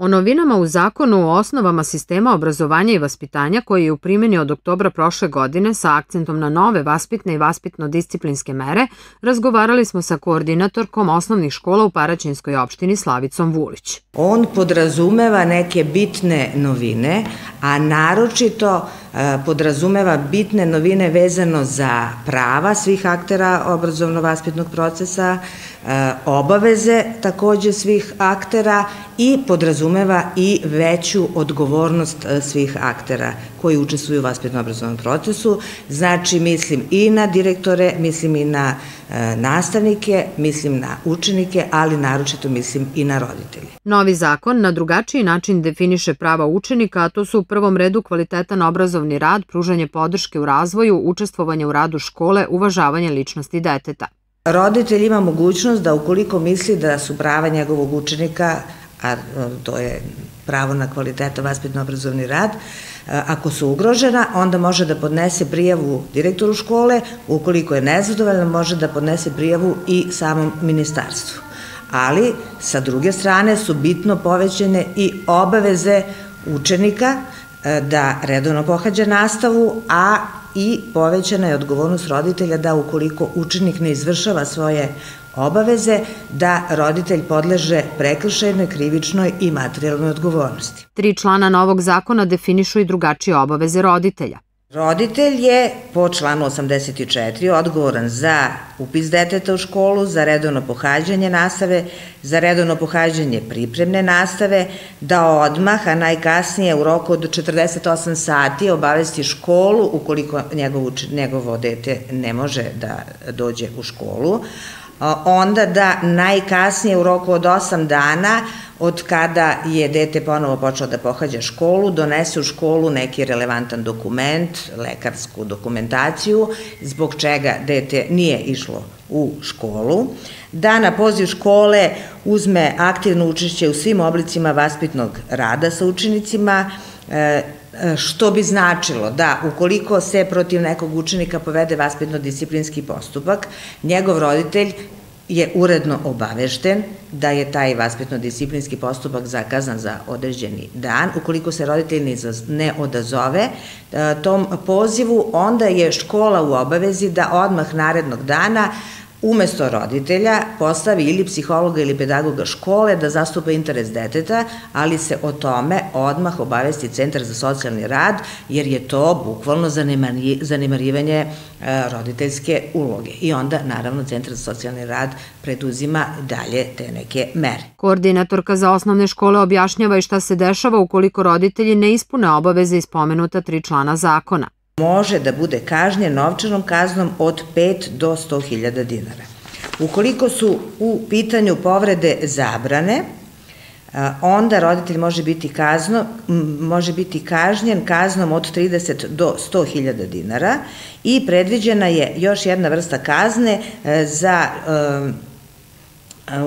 O novinama u zakonu o osnovama sistema obrazovanja i vaspitanja koji je u primjeni od oktobra prošle godine sa akcentom na nove vaspitne i vaspitno-disciplinske mere, razgovarali smo sa koordinatorkom osnovnih škola u Paraćinskoj opštini Slavicom Vulić. On podrazumeva neke bitne novine, a naročito podrazumeva bitne novine vezano za prava svih aktera obrazovno-vaspitnog procesa, e, obaveze takođe svih aktera i podrazumeva i veću odgovornost e, svih aktera koji učestvuju u vaspitno-obrazovnom procesu. Znači, mislim i na direktore, mislim i na e, nastavnike, mislim na učenike, ali naročito mislim i na roditelje. Novi zakon na drugačiji način definiše prava učenika, a to su u prvom redu kvalitetan obrazovni rad, pružanje podrške u razvoju, učestvovanje u radu škole, uvažavanje ličnosti deteta. Roditelj ima mogućnost da ukoliko misli da su prava njegovog učenika a to je pravo na kvalitetan vaspitno-obrazovni rad, ako su ugrožena, onda može da podnese prijavu direktoru škole, ukoliko je nezadovoljna, može da podnese prijavu i samom ministarstvu. Ali, sa druge strane, su bitno povećene i obaveze učenika da redovno pohađa nastavu, a i povećana je odgovornost roditelja da ukoliko učenik ne izvršava svoje obaveze da roditelj podleže prekršajnoj, krivičnoj i materijalnoj odgovornosti. Tri člana novog zakona definišu i drugačije obaveze roditelja. Roditelj je po članu 84 odgovoran za upis deteta u školu, za redovno pohađanje nastave, za redovno pohađanje pripremne nastave, da odmah, a najkasnije u roku od 48 sati obavesti školu ukoliko njegovo, njegovo dete ne može da dođe u školu, onda da najkasnije u roku od 8 dana od kada je dete ponovo počelo da pohađa školu, donese u školu neki relevantan dokument, lekarsku dokumentaciju, zbog čega dete nije išlo u školu, da na poziv škole uzme aktivno učešće u svim oblicima vaspitnog rada sa učenicima, e, što bi značilo da ukoliko se protiv nekog učenika povede vaspitno-disciplinski postupak, njegov roditelj je uredno obavešten da je taj vaspitno-disciplinski postupak zakazan za određeni dan. Ukoliko se roditelj ne odazove e, tom pozivu, onda je škola u obavezi da odmah narednog dana umesto roditelja postavi ili psihologa ili pedagoga škole da zastupa interes deteta, ali se o tome odmah obavesti Centar za socijalni rad, jer je to bukvalno zanemarivanje e, roditeljske uloge. I onda, naravno, Centar za socijalni rad preduzima dalje te neke mere. Koordinatorka za osnovne škole objašnjava i šta se dešava ukoliko roditelji ne ispune obaveze ispomenuta tri člana zakona može da bude kažnjen novčanom kaznom od 5 do 100 hiljada dinara. Ukoliko su u pitanju povrede zabrane, onda roditelj može biti kazno, može biti kažnjen kaznom od 30 do 100 hiljada dinara i predviđena je još jedna vrsta kazne e, za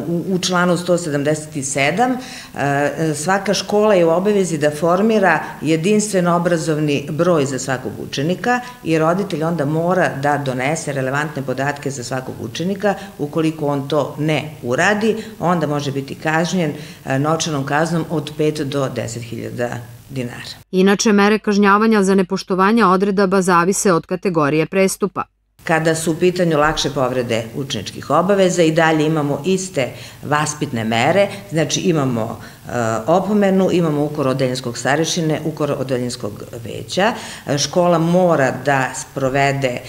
U, članu 177 e, svaka škola je u obavezi da formira jedinstven obrazovni broj za svakog učenika i roditelj onda mora da donese relevantne podatke za svakog učenika. Ukoliko on to ne uradi, onda može biti kažnjen e, novčanom kaznom od 5 do 10 hiljada dinara. Inače, mere kažnjavanja za nepoštovanje odredaba zavise od kategorije prestupa. Kada su u pitanju lakše povrede učeničkih obaveza i dalje imamo iste vaspitne mere, znači imamo e, opomenu, imamo ukor odeljenskog starešine, ukor odeljenskog veća. E, škola mora da sprovede e,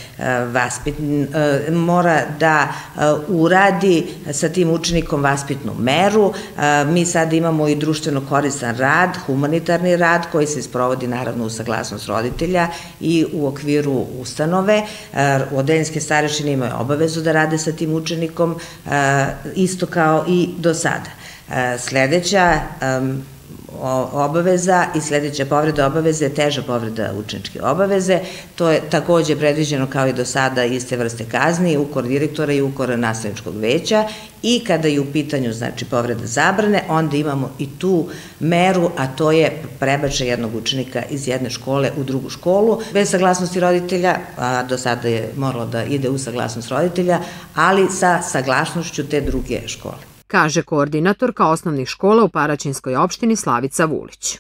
vaspit, mora da uradi sa tim učenikom vaspitnu meru. Mi sada imamo i društveno koristan rad, humanitarni rad koji se sprovodi naravno u saglasnost roditelja i u okviru ustanove. Odeljenske starešine imaju obavezu da rade sa tim učenikom, isto kao i do sada. Sledeća obaveza i sledeća povreda obaveze je teža povreda učeničke obaveze. To je takođe predviđeno kao i do sada iste vrste kazni, ukor direktora i ukor nastavničkog veća i kada je u pitanju znači povreda zabrane, onda imamo i tu meru, a to je prebače jednog učenika iz jedne škole u drugu školu, bez saglasnosti roditelja, a do sada je moralo da ide u saglasnost roditelja, ali sa saglasnošću te druge škole. Kaže koordinatorka osnovnih škola u Paraćinskoj opštini Slavica Vulić.